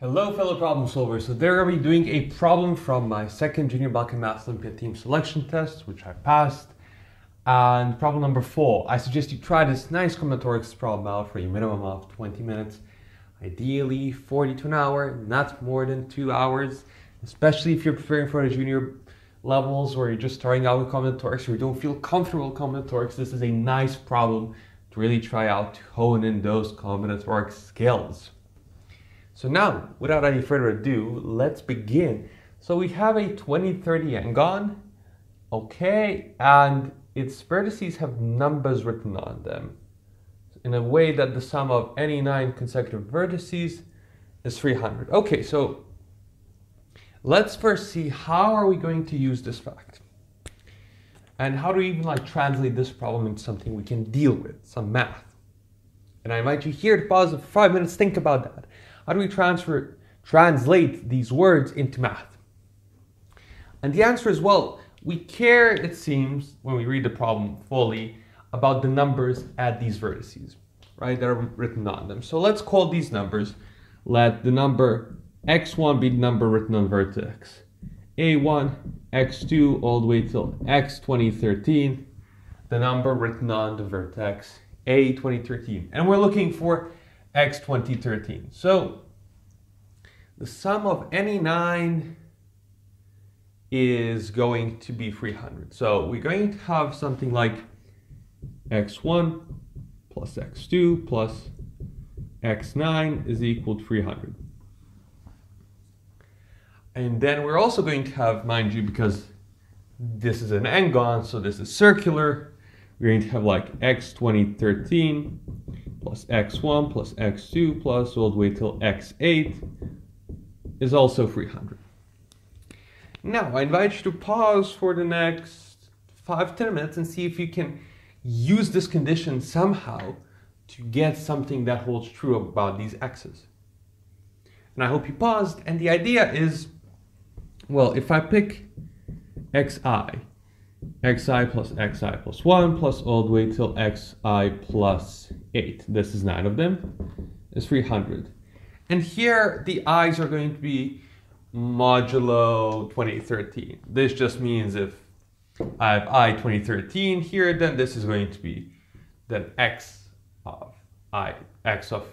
Hello fellow problem solvers. So going to be doing a problem from my second Junior Balkan Math Olympiad team selection test, which I passed. And problem number four, I suggest you try this nice combinatorics problem out for a minimum of 20 minutes. Ideally 40 to an hour, not more than two hours, especially if you're preparing for the junior levels or you're just starting out with combinatorics or you don't feel comfortable with combinatorics. This is a nice problem to really try out to hone in those combinatorics skills. So now, without any further ado, let's begin. So we have a 2030 angon, okay, and its vertices have numbers written on them in a way that the sum of any nine consecutive vertices is 300. Okay, so let's first see how are we going to use this fact? And how do we even like translate this problem into something we can deal with, some math? And I invite you here to pause for five minutes, think about that. How do we transfer, translate these words into math? And the answer is, well, we care, it seems, when we read the problem fully, about the numbers at these vertices, right, that are written on them. So let's call these numbers, let the number x1 be the number written on vertex a1, x2, all the way till x2013, the number written on the vertex a2013. And we're looking for x2013. So the sum of any nine is going to be 300. So we're going to have something like x1 plus x2 plus x9 is equal to 300. And then we're also going to have, mind you, because this is an n-gon, so this is circular, we're going to have like x2013 plus x1 plus x2 plus all the way till x8 is also 300. Now, I invite you to pause for the next 5-10 minutes and see if you can use this condition somehow to get something that holds true about these x's. And I hope you paused, and the idea is, well, if I pick xi, xi plus xi plus 1 plus all the way till xi plus 8. This is 9 of them, is 300. And here the i's are going to be modulo 2013. This just means if I have i 2013 here, then this is going to be then x of i, x of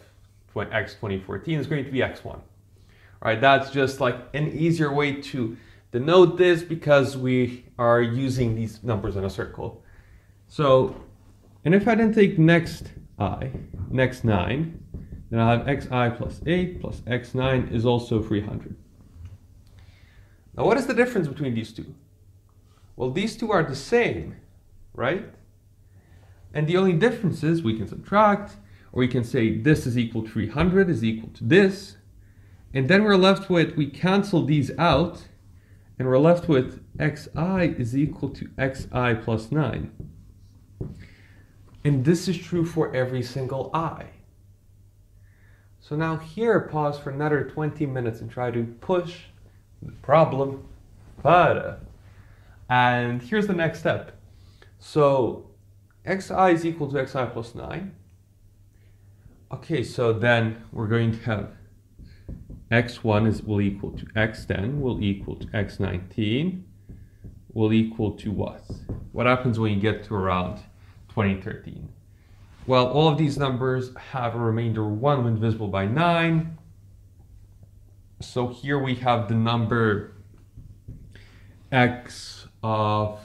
x 2014 is going to be x1. All right, that's just like an easier way to denote this because we are using these numbers in a circle. So, and if I then take next i, next 9, then I have xi plus 8 plus x9 is also 300. Now what is the difference between these two? Well, these two are the same, right? And the only difference is we can subtract, or we can say this is equal to 300 is equal to this, and then we're left with, we cancel these out, and we're left with xi is equal to xi plus 9. And this is true for every single i. So now here, pause for another 20 minutes and try to push the problem further. And here's the next step. So xi is equal to xi plus 9. Okay, so then we're going to have x1 is will equal to x10 will equal to x19 will equal to what? What happens when you get to around 2013? Well, all of these numbers have a remainder 1 when divisible by 9. So here we have the number x of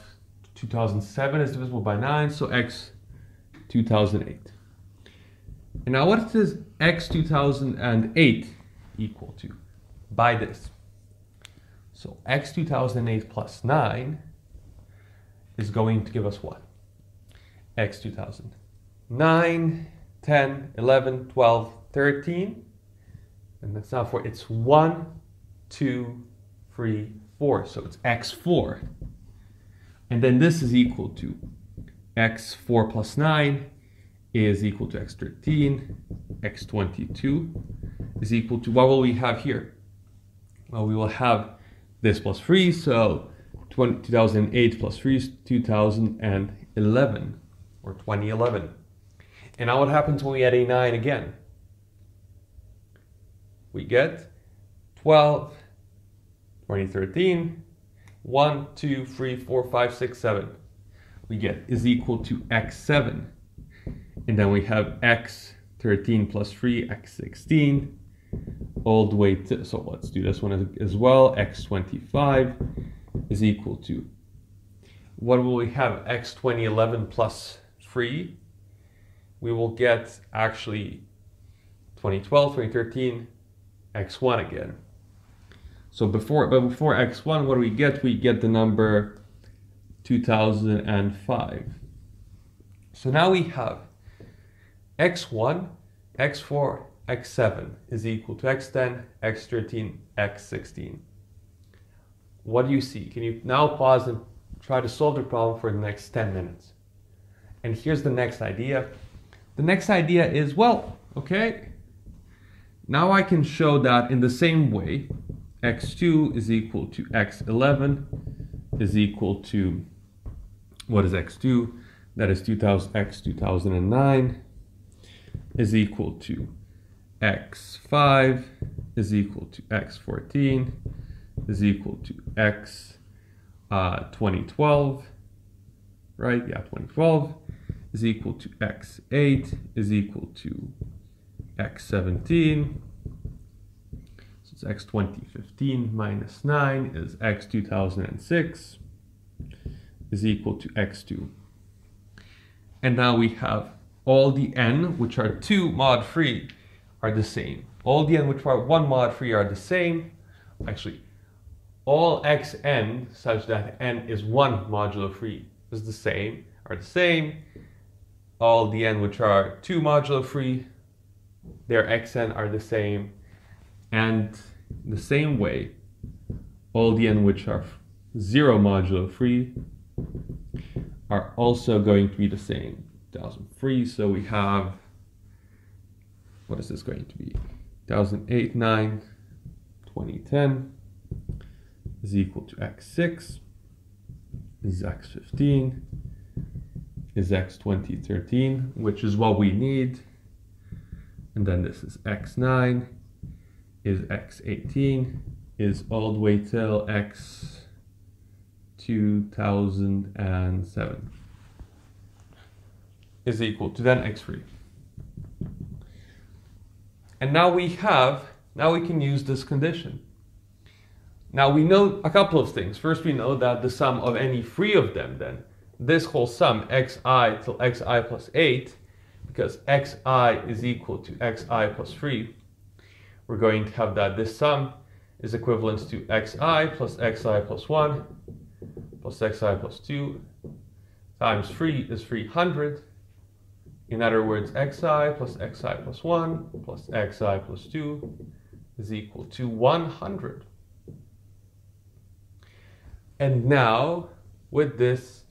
2007 is divisible by 9, so x 2008. And now what is x 2008 equal to by this. So x 2008 plus 9 is going to give us what? x 2000. 9, 10, 11, 12, 13. And that's not 4. It's 1, 2, 3, 4. So it's x4. And then this is equal to x4 plus 9 is equal to x13, x22 is equal to, what will we have here? Well, we will have this plus 3, so 20, 2008 plus 3 is 2011, or 2011. And now what happens when we add a 9 again? We get 12, 2013, 1, 2, 3, 4, 5, 6, 7. We get is equal to x7. And then we have x13 plus 3, x16, all the way to, so let's do this one as, well, x25 is equal to, what will we have, x2011 plus 3? We will get actually 2012, 2013, x1 again. So before, but before x1, what do we get? We get the number 2005. So now we have x1, x4, x7 is equal to x10, x13, x16. What do you see? Can you now pause and try to solve the problem for the next 10 minutes? And here's the next idea. The next idea is, well, okay, now I can show that in the same way, x2 is equal to x11 is equal to, what is x2? That is 2000, x 2009 is equal to x5 is equal to x14 is equal to x uh, 2012, right? Yeah, 2012 is equal to x8 is equal to x17 so it's x 2015 minus 9 is x 2006 is equal to x2 and now we have all the n which are 2 mod 3 are the same. All the n which are 1 mod 3 are the same. Actually all xn such that n is 1 modulo 3 is the same are the same. All the n which are 2 modulo 3 their xn are the same. And the same way all the n which are 0 modulo 3 are also going to be the same. 2003 so we have what is this going to be? 2008 9 2010 is equal to x6 is x15 is x 2013 which is what we need. And then this is x9 is x18 is all the way till x 2007 is equal to then x3 and now we have now we can use this condition now we know a couple of things first we know that the sum of any three of them then this whole sum xi till xi plus 8 because xi is equal to xi plus 3, we're going to have that this sum is equivalent to xi plus xi plus 1 plus xi plus 2 times 3 is 300. In other words, xi plus xi plus 1 plus xi plus 2 is equal to 100. And now, with this,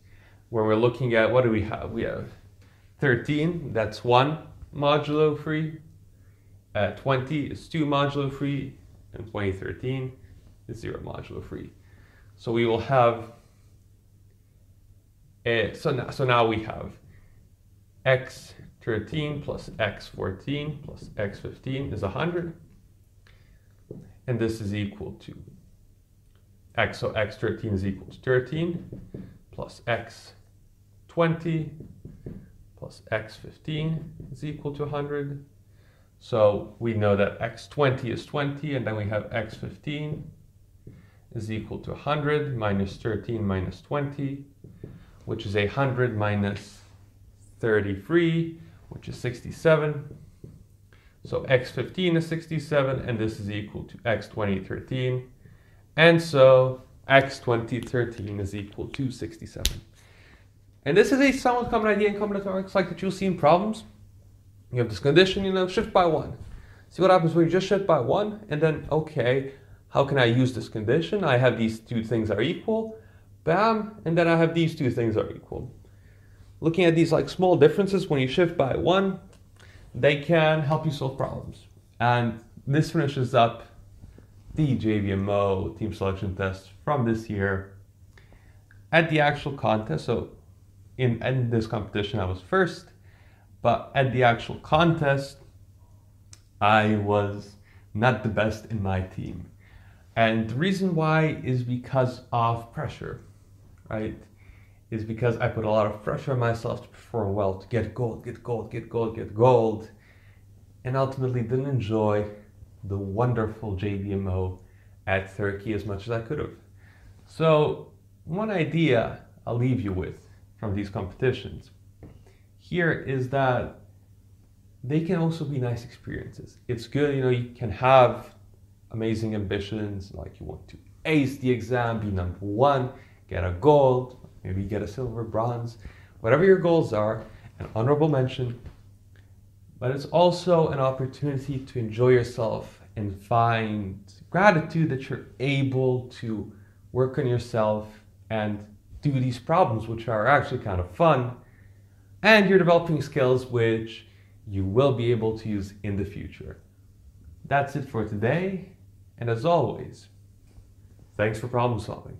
when we're looking at what do we have? We have 13, that's 1 modulo 3. Uh, 20 is 2 modulo 3. And 2013 is 0 modulo 3. So we will have, a, so, now, so now we have x13 plus x14 plus x15 is 100. And this is equal to x, so x13 is equal to 13 plus x20 plus x15 is equal to 100. So we know that x20 is 20, and then we have x15 is equal to 100 minus 13 minus 20, which is 100 minus 33, which is 67. So x15 is 67, and this is equal to x2013. And so x2013 is equal to 67. And this is a somewhat common idea in combinatorics, like that you'll see in problems. You have this condition, you know, shift by one. See what happens when you just shift by one, and then, okay, how can I use this condition? I have these two things are equal, bam, and then I have these two things are equal. Looking at these like small differences when you shift by one, they can help you solve problems. And this finishes up the JBMO team selection test from this year. At the actual contest, so in, in this competition, I was first, but at the actual contest, I was not the best in my team. And the reason why is because of pressure, right? Is because I put a lot of pressure on myself to perform well, to get gold, get gold, get gold, get gold, and ultimately didn't enjoy the wonderful JBMO at Turkey as much as I could have. So, one idea I'll leave you with from these competitions here is that they can also be nice experiences. It's good, you know, you can have amazing ambitions, like you want to ace the exam, be number one, get a gold, maybe get a silver, bronze, whatever your goals are, an honorable mention. But it's also an opportunity to enjoy yourself and find gratitude that you're able to work on yourself and do these problems, which are actually kind of fun. And you're developing skills which you will be able to use in the future. That's it for today. And as always, thanks for problem solving.